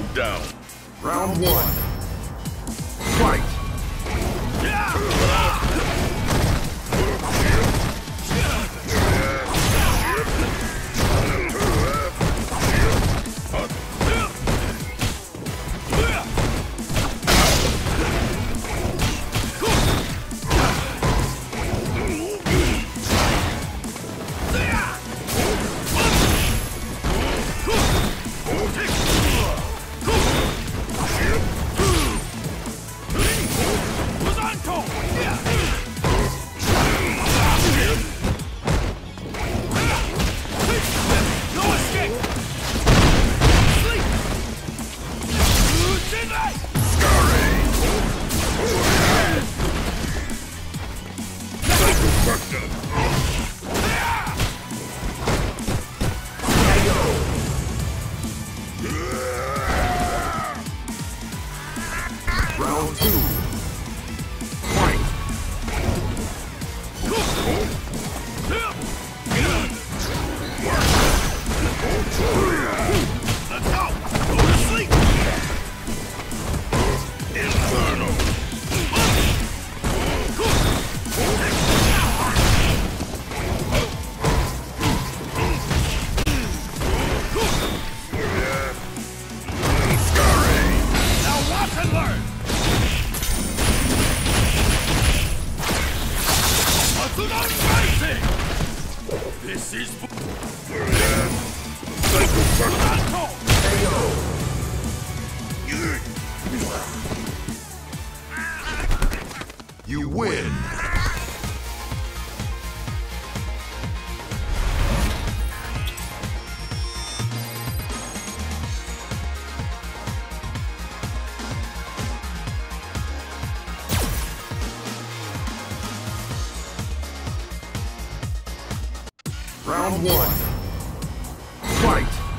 Bow down. Round one. Fight! This is... For you thank you for coming Psycho You win! Round one. Fight!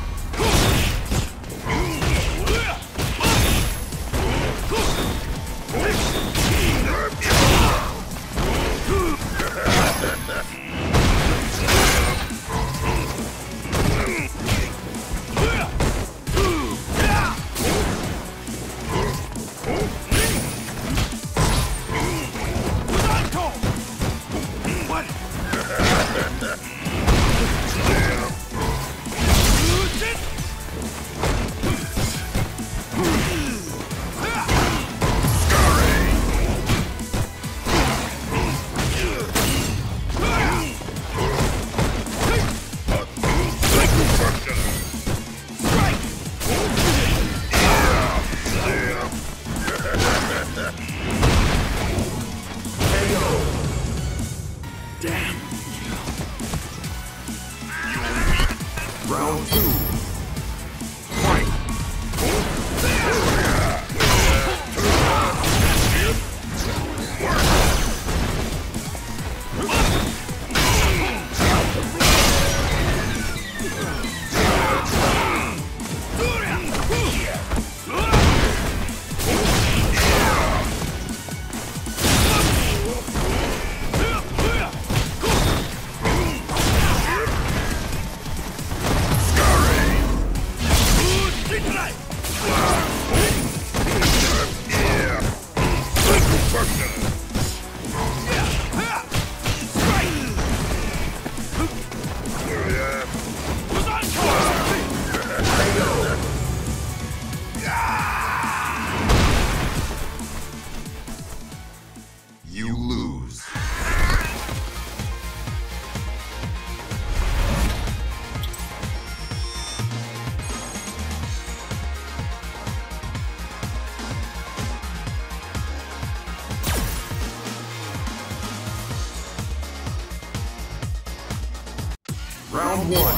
One.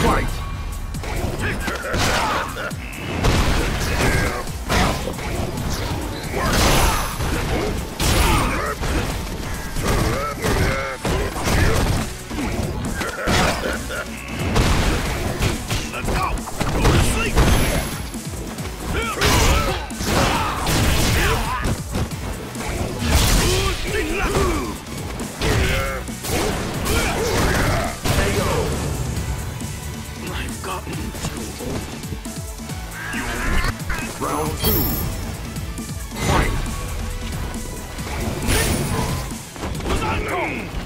Fight! Boom!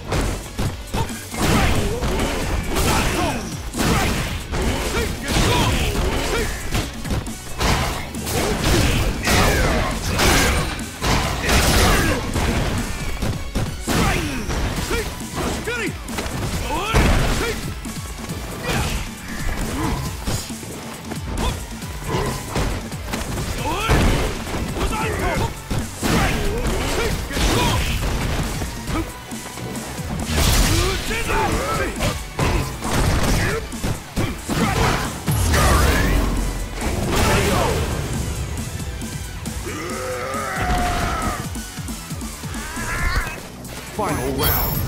Final round.